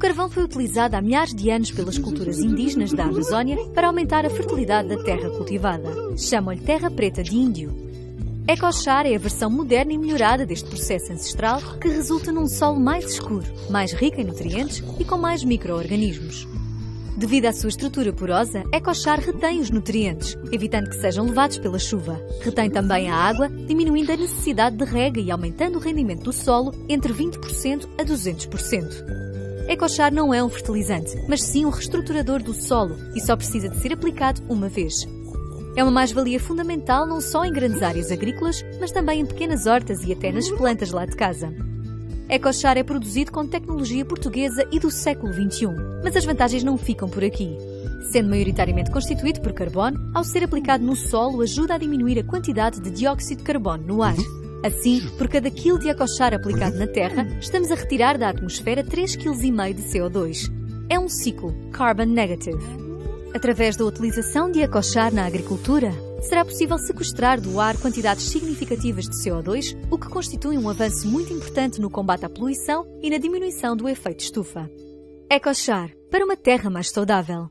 carvão foi utilizado há milhares de anos pelas culturas indígenas da Amazónia para aumentar a fertilidade da terra cultivada. Chamam-lhe terra preta de índio. Ecochar é a versão moderna e melhorada deste processo ancestral que resulta num solo mais escuro, mais rico em nutrientes e com mais micro-organismos. Devido à sua estrutura porosa, Ecochar retém os nutrientes, evitando que sejam levados pela chuva. Retém também a água, diminuindo a necessidade de rega e aumentando o rendimento do solo entre 20% a 200%. Ecochar não é um fertilizante, mas sim um reestruturador do solo e só precisa de ser aplicado uma vez. É uma mais-valia fundamental não só em grandes áreas agrícolas, mas também em pequenas hortas e até nas plantas lá de casa. Ecochar é produzido com tecnologia portuguesa e do século XXI, mas as vantagens não ficam por aqui. Sendo maioritariamente constituído por carbono, ao ser aplicado no solo ajuda a diminuir a quantidade de dióxido de carbono no ar. Assim, por cada quilo de acochar aplicado na Terra, estamos a retirar da atmosfera 3,5 kg de CO2. É um ciclo carbon negative. Através da utilização de acochar na agricultura, será possível sequestrar do ar quantidades significativas de CO2, o que constitui um avanço muito importante no combate à poluição e na diminuição do efeito estufa. Ecochar para uma terra mais saudável.